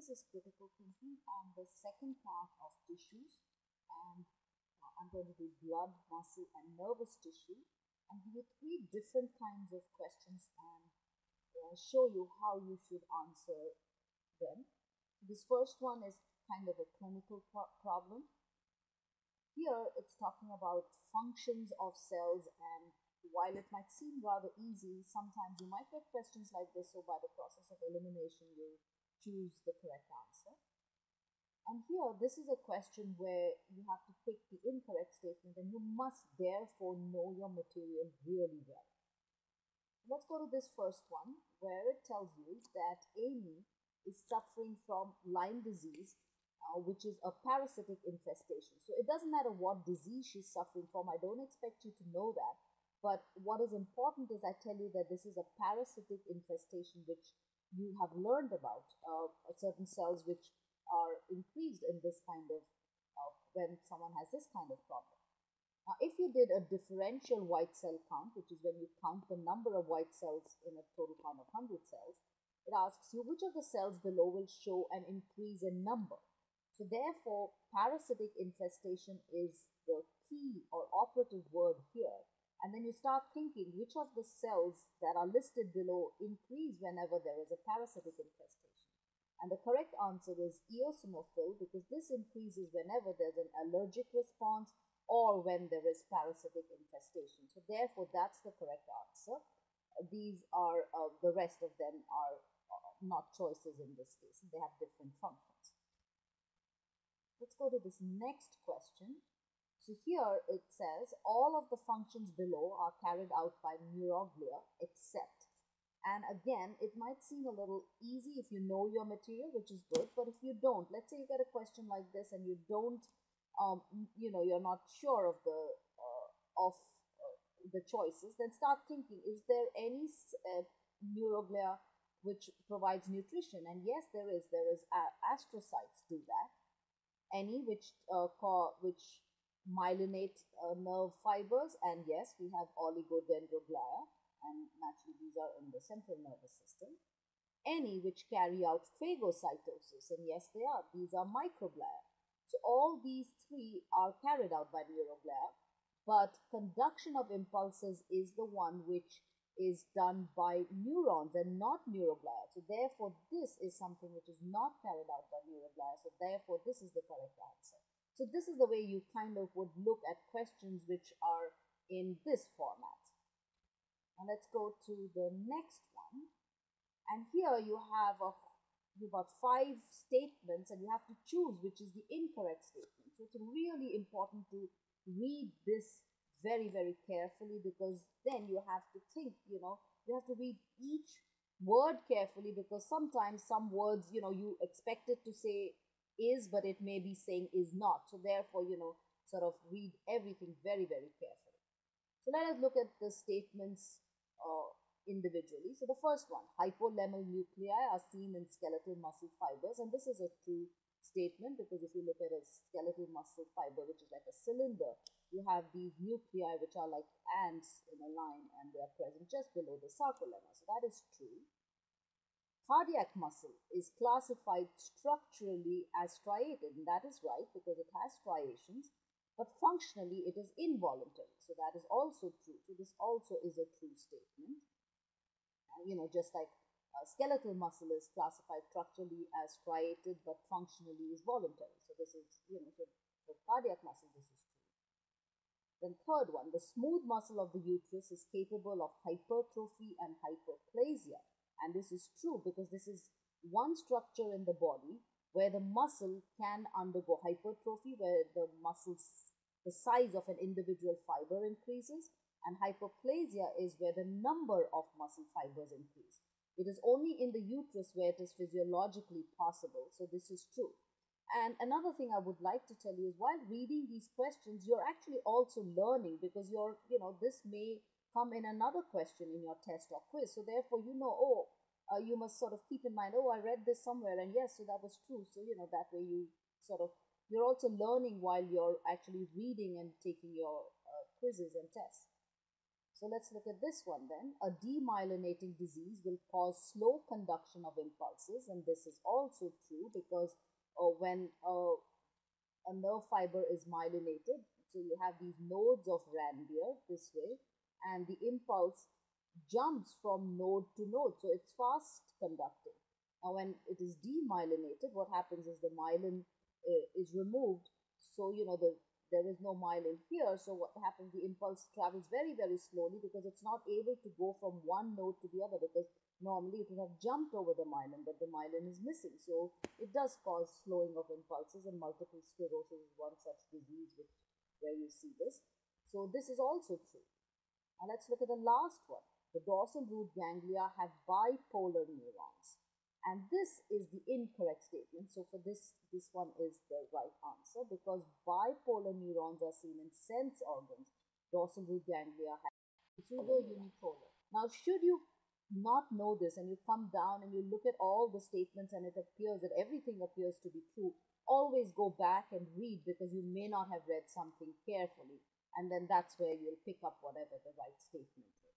this is critical thinking on the second part of tissues and uh, I'm going to do blood, muscle and nervous tissue and give you three different kinds of questions and uh, show you how you should answer them. This first one is kind of a clinical pro problem. Here it's talking about functions of cells and while it might seem rather easy, sometimes you might get questions like this so by the process of elimination you choose the correct answer. And here, this is a question where you have to pick the incorrect statement and you must therefore know your material really well. Let's go to this first one where it tells you that Amy is suffering from Lyme disease, uh, which is a parasitic infestation. So it doesn't matter what disease she's suffering from. I don't expect you to know that. But what is important is I tell you that this is a parasitic infestation which you have learned about uh, certain cells which are increased in this kind of uh, when someone has this kind of problem. Now, if you did a differential white cell count, which is when you count the number of white cells in a total count of 100 cells, it asks you which of the cells below will show an increase in number. So therefore, parasitic infestation is the key or operative word here. And then you start thinking which of the cells that are listed below increase whenever there is a parasitic infestation. And the correct answer is eosinophil because this increases whenever there's an allergic response or when there is parasitic infestation. So therefore, that's the correct answer. These are, uh, the rest of them are uh, not choices in this case. They have different functions. Let's go to this next question. So here it says all of the functions below are carried out by neuroglia except. And again, it might seem a little easy if you know your material, which is good. But if you don't, let's say you get a question like this and you don't, um, you know, you're not sure of the uh, of uh, the choices, then start thinking: Is there any uh, neuroglia which provides nutrition? And yes, there is. There is astrocytes do that. Any which uh, which myelinate uh, nerve fibers and yes we have oligodendroglia, and naturally these are in the central nervous system. Any which carry out phagocytosis and yes they are these are microglia. So all these three are carried out by neuroglia but conduction of impulses is the one which is done by neurons and not neuroglia. So therefore this is something which is not carried out by neuroglia. So therefore this is the correct answer so this is the way you kind of would look at questions which are in this format. Now let's go to the next one. And here you have a you've got five statements and you have to choose which is the incorrect statement. So it's really important to read this very, very carefully because then you have to think, you know, you have to read each word carefully because sometimes some words, you know, you expect it to say is, but it may be saying is not. So therefore, you know, sort of read everything very, very carefully. So let us look at the statements uh, individually. So the first one, hypolemmal nuclei are seen in skeletal muscle fibers. And this is a true statement because if you look at a skeletal muscle fiber, which is like a cylinder, you have these nuclei which are like ants in a line and they are present just below the sarcolemma. So that is true. Cardiac muscle is classified structurally as striated, and that is right because it has striations, but functionally it is involuntary. So that is also true. So this also is a true statement. Uh, you know, just like uh, skeletal muscle is classified structurally as striated, but functionally is voluntary. So this is, you know, so for cardiac muscle, this is true. Then third one, the smooth muscle of the uterus is capable of hypertrophy and hyperplasia. And this is true because this is one structure in the body where the muscle can undergo hypertrophy, where the muscles, the size of an individual fiber increases, and hyperplasia is where the number of muscle fibers increase. It is only in the uterus where it is physiologically possible. So this is true. And another thing I would like to tell you is while reading these questions, you're actually also learning because you're, you know, this may come in another question in your test or quiz. So therefore, you know, oh, uh, you must sort of keep in mind, oh, I read this somewhere, and yes, so that was true. So you know that way you sort of you're also learning while you're actually reading and taking your uh, quizzes and tests. So let's look at this one then. A demyelinating disease will cause slow conduction of impulses, and this is also true because uh, when uh, a nerve fiber is myelinated, so you have these nodes of Ranvier this way, and the impulse jumps from node to node, so it's fast conducting. Now, when it is demyelinated, what happens is the myelin uh, is removed, so you know the there is no myelin here. So what happens? The impulse travels very, very slowly because it's not able to go from one node to the other because normally it would have jumped over the myelin, but the myelin is missing. So it does cause slowing of impulses and multiple sclerosis is one such disease which, where you see this. So this is also true. Now let's look at the last one. The dorsal root ganglia have bipolar neurons. And this is the incorrect statement. So for this, this one is the right answer because bipolar neurons are seen in sense organs. Dorsal root ganglia have pseudo unipolar. Now, should you not know this and you come down and you look at all the statements and it appears that everything appears to be true, always go back and read because you may not have read something carefully. And then that's where you'll pick up whatever the right statement is.